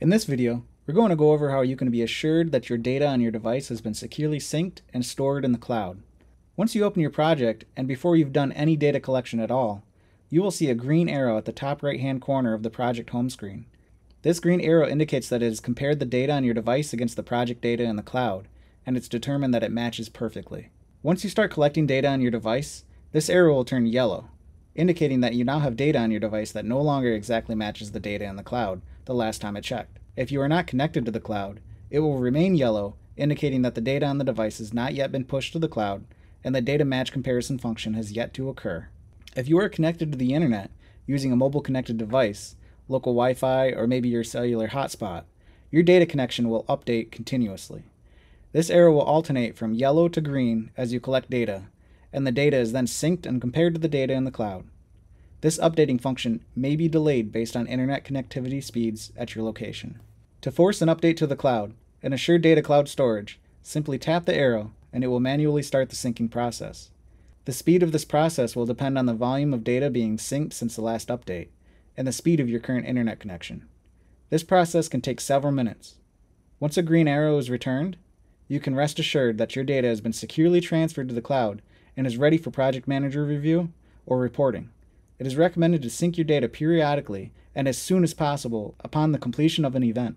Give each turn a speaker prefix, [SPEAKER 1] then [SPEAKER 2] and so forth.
[SPEAKER 1] In this video, we're going to go over how you can be assured that your data on your device has been securely synced and stored in the cloud. Once you open your project, and before you've done any data collection at all, you will see a green arrow at the top right hand corner of the project home screen. This green arrow indicates that it has compared the data on your device against the project data in the cloud, and it's determined that it matches perfectly. Once you start collecting data on your device, this arrow will turn yellow, indicating that you now have data on your device that no longer exactly matches the data in the cloud the last time it checked. If you are not connected to the cloud, it will remain yellow, indicating that the data on the device has not yet been pushed to the cloud and the data match comparison function has yet to occur. If you are connected to the internet using a mobile connected device, local Wi Fi, or maybe your cellular hotspot, your data connection will update continuously. This arrow will alternate from yellow to green as you collect data, and the data is then synced and compared to the data in the cloud. This updating function may be delayed based on internet connectivity speeds at your location. To force an update to the cloud and assure data cloud storage, simply tap the arrow and it will manually start the syncing process. The speed of this process will depend on the volume of data being synced since the last update and the speed of your current internet connection. This process can take several minutes. Once a green arrow is returned, you can rest assured that your data has been securely transferred to the cloud and is ready for project manager review or reporting. It is recommended to sync your data periodically and as soon as possible upon the completion of an event.